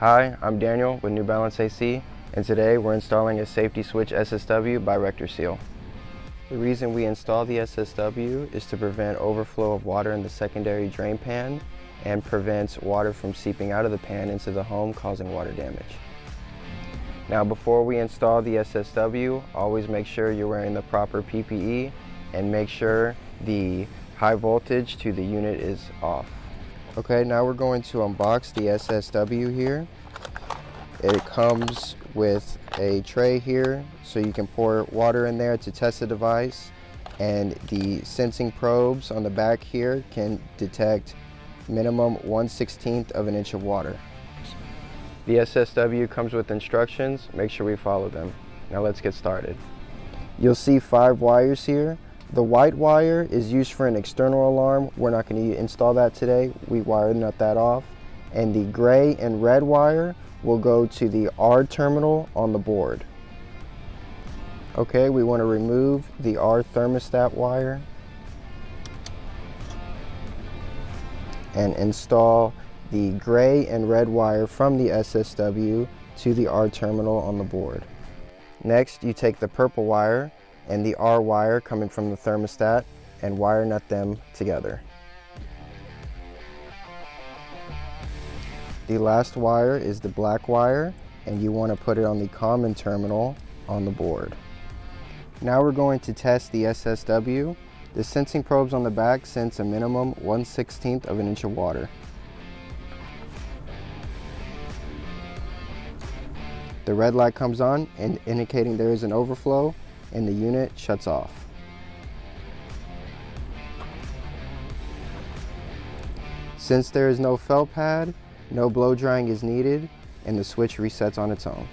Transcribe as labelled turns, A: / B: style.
A: Hi, I'm Daniel with New Balance AC, and today we're installing a Safe-T-Switch SSW by RectorSeal. The reason we install the SSW is to prevent overflow of water in the secondary drain pan and prevents water from seeping out of the pan into the home causing water damage. Now before we install the SSW, always make sure you're wearing the proper PPE and make sure the high voltage to the unit is off. Okay, now we're going to unbox the SSW here. It comes with a tray here so you can pour water in there to test the device and the sensing probes on the back here can detect minimum 1 16th of an inch of water. The SSW comes with instructions, make sure we follow them. Now let's get started. You'll see five wires here the white wire is used for an external alarm. We're not going to install that today. We wired nut that off. And the gray and red wire will go to the R terminal on the board. Okay, we want to remove the R thermostat wire and install the gray and red wire from the SSW to the R terminal on the board. Next, you take the purple wire and the R wire coming from the thermostat and wire nut them together. The last wire is the black wire and you want to put it on the common terminal on the board. Now we're going to test the SSW. The sensing probes on the back sense a minimum 1 16th of an inch of water. The red light comes on and indicating there is an overflow and the unit shuts off. Since there is no felt pad, no blow drying is needed and the switch resets on its own.